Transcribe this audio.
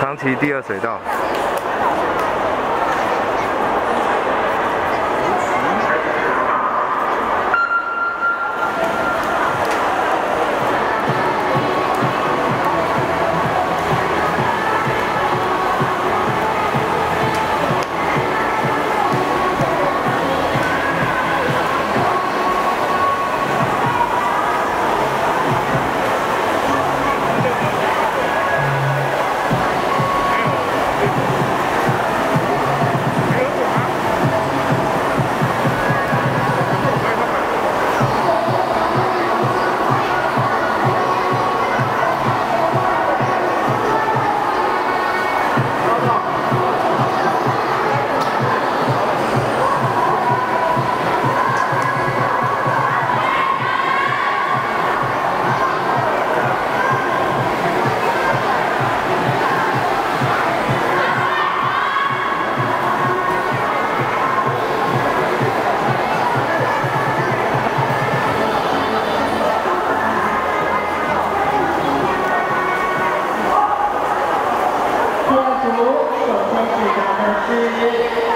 长崎第二水道。第二组首先抵达的是。